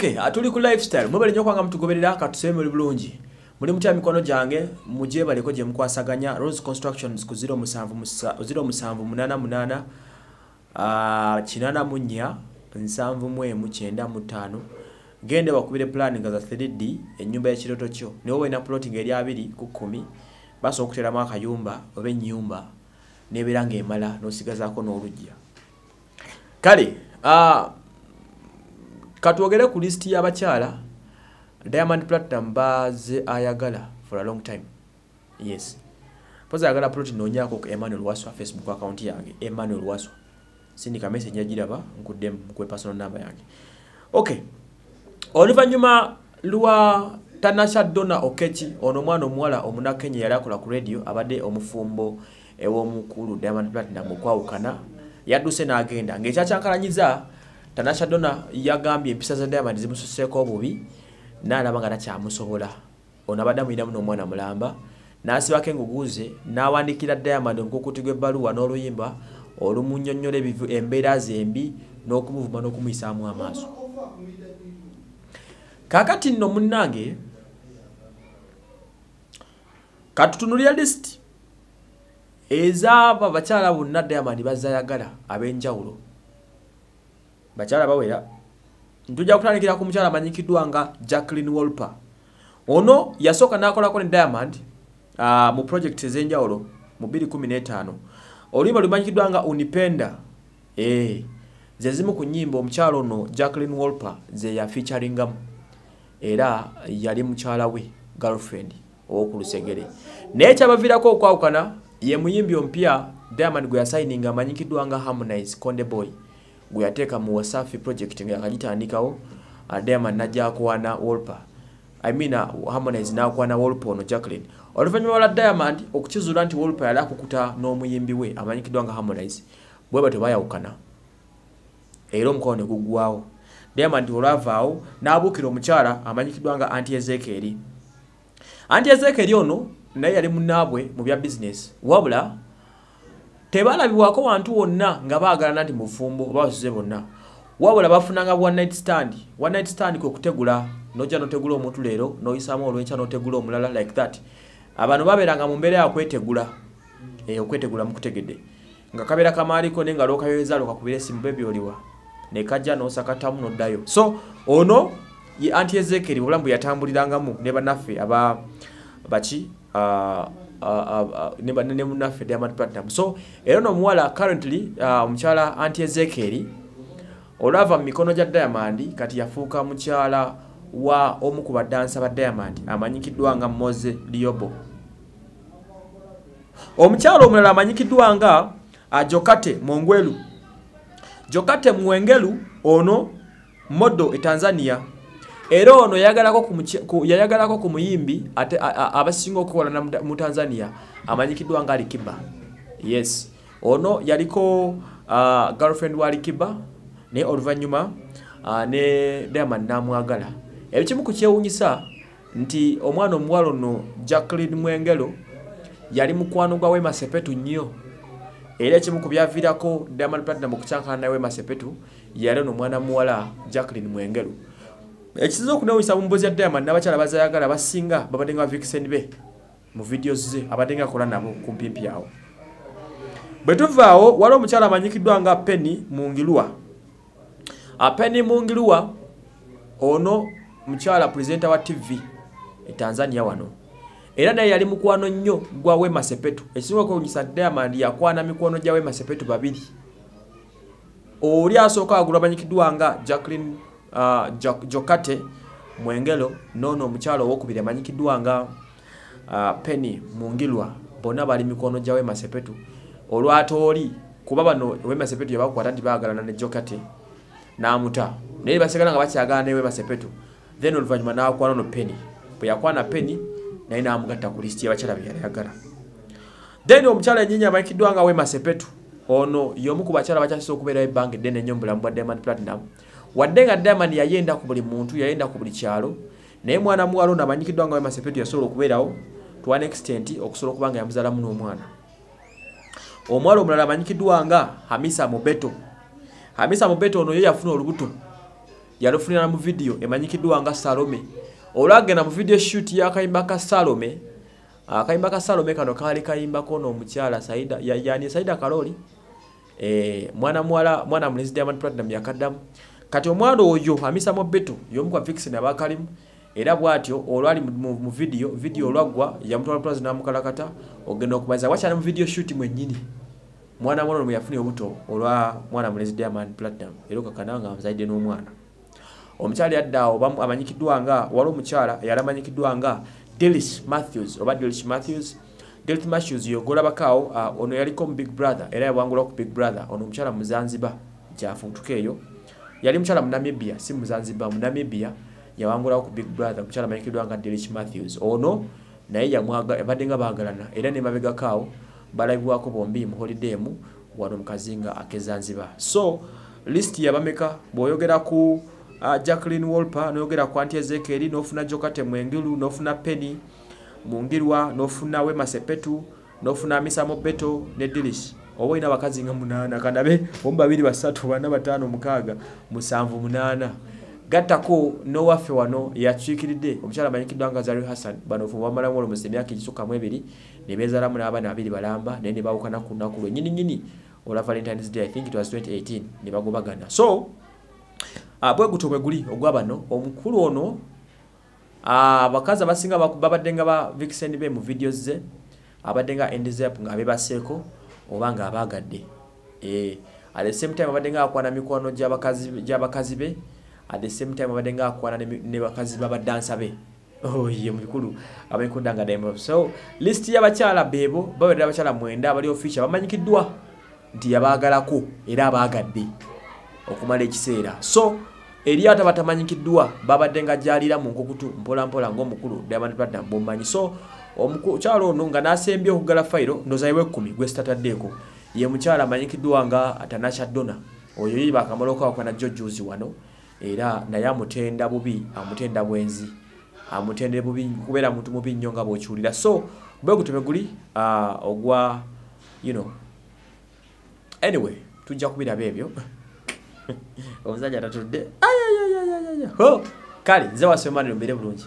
Okay, atuli ku lifestyle mwebale nnyo kwanga mutugoberera katusebe muli bulungi. Muli mutya mikono gyange mugye baleko gye mukwasaganya rose constructions ku 0788 kinana munya nsanvu mwemu kyenda mu ttaano. Gende bakubire plan nga za 3d ennyumba y'ekiroto kyo. Niwe walina plotting eri abiri ku kkumi basobola okuteeramu akayumba oba ennyumba nebeera ng'emala n'osigazaako n'olugja kale uh, katwogere ku lisiti y'abakyala diamond platinum baze ayagala for a long time. Yes. Poza ayagala plot noonyako emmanuel waswa facebook account yange emmanuel waswa. Sindika message yagiraba nkuddemu kwe personal number yange. Okay oluvannyuma lwa tanasha dona okechi ono omwana omuwala omunakenya yali akola ku radio abadde omufumbo ew'omukulu diamond platinum okwawukana yadduse n'agenda. Ng'ekyakyankalanyiza tanasha dona yagambye empisa za diamond zimususeeko obubi n'alaba nga takyamusobola ono abadde amuyinamu n'omwana mulamba n'asibako enguguze n'awandiikira diamond omukukuti gw'ebbaluwa n'oluyimba olumunyonnyola embeera ze embi n'okumuvuma n'okumuyisaamu amaaso. Kaakati nno munnange katutunulira lisiti ezaabo abakyala bonna diamond bazayagala ab'enjawulo bakyala bawera. Ntujja kutandikira ku mukyala amanyikiddwa nga jacklin wolper. Ono yasooka n'akolako ne diamond uh, mu project ez'enjawulo mu 215 oluyimba lumanyikiddwa nga unipenda. E, ze zimu ku nnyimba omukyala ono jacklin wolper ze yafeaturingamu era yali mukyala we girlfriend ow'oku lusegere. Naye kyabaviirako okwawukana ye muyimbi omupya diamond gwe yasayininga amanyikiddwa nga harmonize conde boy gwe yateeka mu wasafi project nga yakagitandikawo uh, diamond najjakwana wolper. I mean, uh, harmonize n'akwana wolper ono jacklin oluvannyuma lwa diamond okukizuula nti wolper yali akukuta n'omuyimbi we amanyikiddwa nga harmonize bwe batyo bayawukana. Era omukono ne guggwawo diamond olwavaawo n'abuukira omukyala amanyikiddwa nga anti ezekeeri anti ezekeeri ono naye yali munaabwe mu bya bizinesi wabula tebalabibwako wantu wonna nga baagalana nti mufumbo oba basuze bonna. Wabula bafunanga one night stand. One night stand kwe kutegula nojja notegula omuntu leero noyisaamu olwenkya notegula omulala like that. Abantu babeeranga mu mbeera yakwetegula okwetegula mukutegedde nga kabeera kamaaliko naye nga lwokayoyeza lwokakubira esimu bebyoliwa nekajja nosakatamu noddayo. So ono ye anti ezekeri obulamu bwe yatambulirangamu ne bannaffe aba baki uh, ne ne munnaffe diamond platinum so era ono omuwala currently uh, omukyala anti ezekeri olwava mu mikono gya diamond kati yafuuka mukyala wa omu ku badansa ba diamond amanyikiddwa nga moze liobo. Omukyala omulala amanyikiddwa nga uh, jokate mongwelu jokate mwengelu ono modo e tanzania era ono yayagalako ku, muyimbi ate abasinga okukola na mu tanzania amanyikiddwa nga alikiba yes. Ono yaliko girlfriend wa alikiba naye oluvannyuma ne diamond namwagala. Ebikimu ku kyewunyisa nti omwana omuwala ono jacklin mwengelo yali mukwano gwa wema sepetu nnyo. Era ekimu ku byaviirako diamond platinum okukyankana nawe masepetu yali ono omwana muwala jacklin mwengelu ekisinza okunewunyisa mu mbuzi ya diamond n'abakyala bazayagala basinga babadde nga bavikisen be mu vidiyo ze abadde nga akola nabo ku mpimpi awo bwe tuvaawo waliwo omukyala amanyikiddwa nga penny mungilwa. Penny mungilwa ono mukyala purezenta wa tv e tanzania wano. Era naye yali mukwano nnyo gwa wema sepetu. Ekisinga okwewunyisa diamond yakwana mikono gya wema sepetu babiri. Oli asooka wagulu amanyikiddwa nga jacklin uh, jokate mwengelo noono omukyalo owokubiri amanyikiddwa nga uh, penny mungilwa. Bonna bali mikono gya wema sepetu. Olwatooli kuba bano wema sepetu yabakwata nti baagalana ne jokate n'amuta naye basigala nga bakyagala ne wema sepetu. Then oluvannyuma n'akwana no penny. Bwe yakwana penny naye namugatta ku lisiti y'abakyala bye yayagala then omukyala ennyinyi amanyikiddwa nga wema sepetu. Ono y'omu ku bakyala bakyasisa okubeerayo ebbanga eddene ennyo mu bulamu bwa diamond platinum wadde nga diamond yayenda ku buli muntu yayenda ku buli kyalo naye mwana muwala ono amanyikiddwa nga wema sepetu yasobola okubeerawo to an extent okusobola okuba nga yamuzaalamu n'omwana. Omuwala omulala amanyikiddwa nga hamisa mubeto hamisa mubeto ono ye yafuna olubuto yalufunira mu vidiyo emanyikiddwa nga salome. Olwagenda mu vidiyo shoot yakayimba ka salome akayimba ka salome kano kaali kayimbako n'omukyala saida yani saida kaloli e, mwana muwala mwana mulezi diamond platinum yakaddamu kati omwana oyo amisa mu beto y'omu kwa vixen abakalimu era bw'atyo olwali mu vidiyo vidiyo olwaggwa yamutwala plaza n'amukalakata ogenda okubaza wakyali mu vidiyo shoot mwennyini? Mwana mwana mwe yafunye obuto olwa mwana mulezi diamond platinum era okakana nga amuzaidde n'omwana. Omukyala yaddaawo amanyikiddwa nga wali omukyala yali amanyikiddwa nga delis matthews oba delis matthews. Delis matthews yogolabakaawo uh, ono yaliko big brother era yawangula ku big brother ono omukyala muzanziba kyafuutuka eyo yali mukyala munamibia si muzanziba munamibia yawangulawo ku big brother omukyala amanyikiddwa nga delis matthews. Ono naye yabadde nga baagalana era nemabegakaawo balabibwako bombi mu holidaymu wano mukazinga akezanzibar so list yabameka bw'oyogera ku uh, jacklin wolper noyogera ku anti ezekeri nofuna jokate mwengiru nofuna penny mungirwa nofuna wemasepetu nofuna misa mobeto ne dilish oba olina abakazi nga munaana kanabe omu babiri basatu bana bataano mukaaga musanvu munaana. Gattako nowaffe wano yakiikiridde omukyala amanyikiddwa nga zari hassan banofu bamalamu olomusa emyaka egisukkamu ebiri ne beezaalamu n'abaana babiri balamba naye ne bawukana ku lunaku lwe nyininyini olwa valentines day i think it was 2018 ne bagobagana. So uh, bwe guto bwe guli ogwa bano omukulu ono abakazi uh, abasinga babadde nga ba vixen be mu videos ze abadde nga endizep nga abebaseeko oba nga abaagadde e, at the same time abadde nga akwana mikwano gy'abakazi be at the same time abadde nga akwana ne bakazi babadansa be. Oye mukulu abekudanga demo so list y'abakyala beebo bawerera abakyala mwenda abali official bamanyikiddwa nti yabaagalako era abaagadde okumala ekiseera. So eri ate batamanyikiddwa babadde nga jalira mu nkukutu mpolampola ng'omukulu diamond platinum bomanyi so omukyalo ono nga nasembye okugala fayiro ndozaiwe ekkumi gwe sitataddeeko. Ye mukyala amanyikiddwa nga atanasha dona oyo yi bakamalokawakuba najjo juzi wano era naye amutenda bubi amutenda bwenzi amutendere bubi kubeera muntu mubi nnyo nga bw'okiwulira. So bwe guteme guli uh, ogwa you know. Anyway tujja kubiraba ebyo. Omusajja tatudde kale nze wasemaniro mbere bulungi